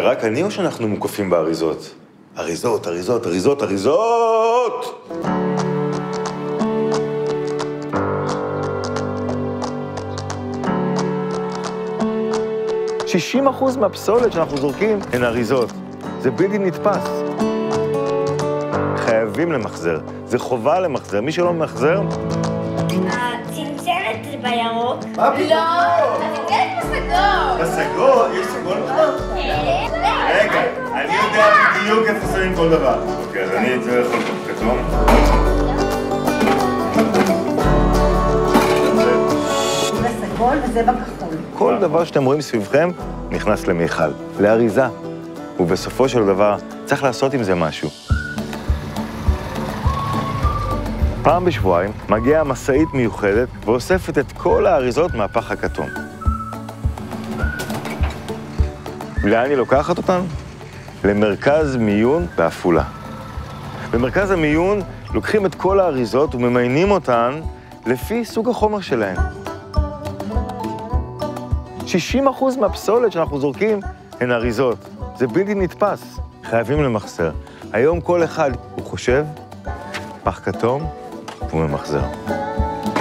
רק אני או שאנחנו מוקפים באריזות? אריזות, אריזות, אריזות, אריזות! 60% מהפסולת שאנחנו זורקים הן אריזות. זה בלתי נתפס. חייבים למחזר, זה חובה למחזר. מי שלא ממחזר, הצנצנת זה בירוק. מה פתאום? לא, הצנצנת בסגול. בסגול? יש סגול בכלל? בדיוק איפה שמים כל דבר. אוקיי, אז אני אצא לאכול כתום. וזה בכחול. כל דבר שאתם רואים סביבכם נכנס למיכל, לאריזה. ובסופו של דבר צריך לעשות עם זה משהו. פעם בשבועיים מגיעה משאית מיוחדת ואוספת את כל האריזות מהפח הכתום. לאן היא לוקחת אותן? למרכז מיון בעפולה. במרכז המיון לוקחים את כל האריזות וממיינים אותן לפי סוג החומר שלהן. 60% מהפסולת שאנחנו זורקים הן אריזות. זה בלתי נתפס. חייבים למחזר. היום כל אחד, הוא חושב, פח כתום, והוא ממחזר.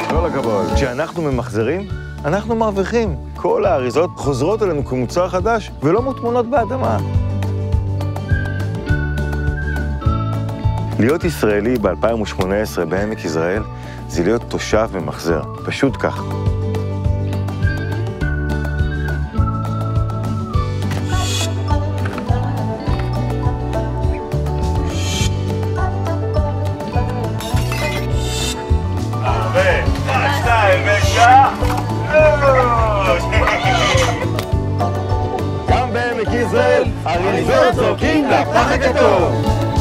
כל הכבוד. כשאנחנו ממחזרים, אנחנו מרוויחים. כל האריזות חוזרות אלינו כמוצר חדש ולא מוטמנות באדמה. להיות ישראלי ב-2018 בעמק יזרעאל זה להיות תושב ממחזר, פשוט כך. גם בעמק זורקים לפח הכתום.